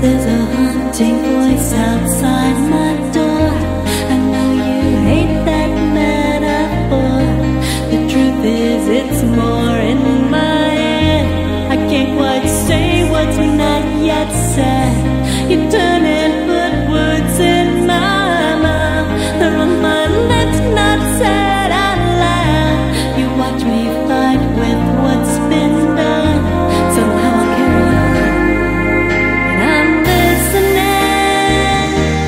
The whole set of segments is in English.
There's a hunting voice outside.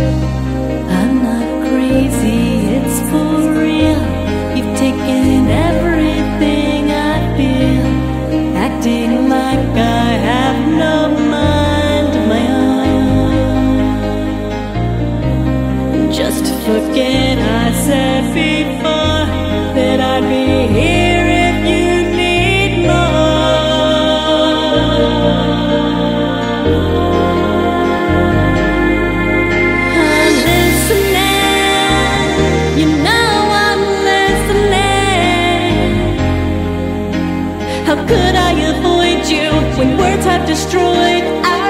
I'm not crazy, it's for real. You've taken everything I feel, acting like I have no mind of my own. Just forget I said before that I'd be here. How could I avoid you when words have destroyed? I